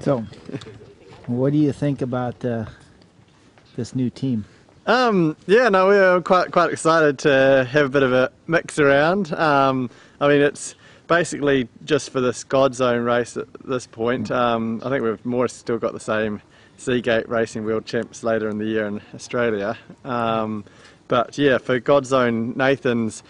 So, what do you think about uh, this new team? Um, yeah, no, we're quite quite excited to have a bit of a mix around. Um, I mean, it's basically just for this GodZone race at this point. Um, I think we've more still got the same Seagate Racing World Champs later in the year in Australia. Um, but yeah, for GodZone, Nathan's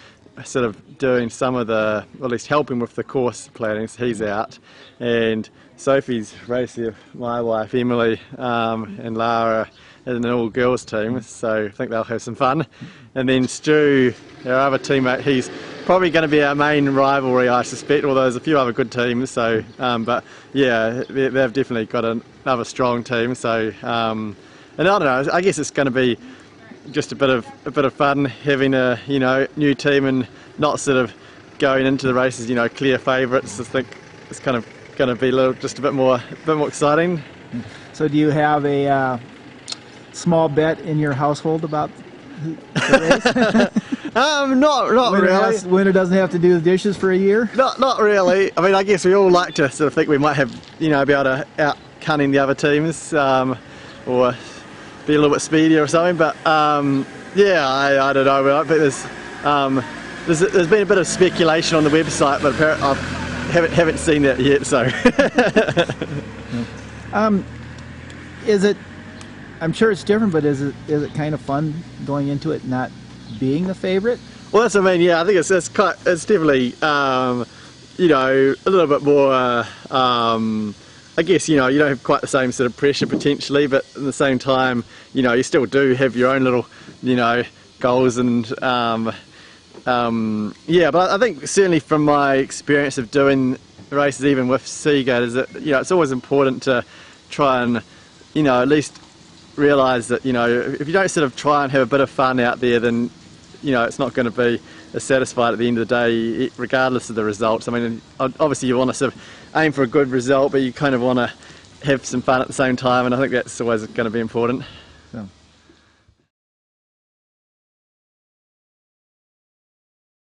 sort of doing some of the, or at least helping with the course planning. So he's out, and Sophie's racing my wife Emily um, and Lara in an all girls team. So I think they'll have some fun. And then Stu, our other teammate, he's probably going to be our main rivalry, I suspect. Although there's a few other good teams. So, um, but yeah, they, they've definitely got another strong team. So, um, and I don't know. I guess it's going to be just a bit of a bit of fun having a you know new team and not sort of going into the races you know clear favourites. I think it's kind of going to be a little just a bit more a bit more exciting. So do you have a uh, small bet in your household about the race? um, not not winner really. Has, winner doesn't have to do the dishes for a year. Not not really. I mean, I guess we all like to sort of think we might have you know be able to out cunning the other teams um, or be a little bit speedier or something. But um, yeah, I, I, don't know. I think there's, um, there's there's been a bit of speculation on the website, but I haven't haven't seen that yet. So, um, is it? I'm sure it's different, but is it is it kind of fun going into it not being the favorite? Well, that's what I mean. Yeah, I think it's it's quite it's definitely um, you know a little bit more. Uh, um, I guess you know you don't have quite the same sort of pressure potentially, but at the same time, you know you still do have your own little, you know, goals and um, um, yeah. But I think certainly from my experience of doing races, even with Seagate, is that you know it's always important to try and you know at least realise that you know if you don't sort of try and have a bit of fun out there, then you know it's not going to be as satisfied at the end of the day, regardless of the results. I mean, obviously you want to sort of aim for a good result, but you kind of want to have some fun at the same time, and I think that's always going to be important.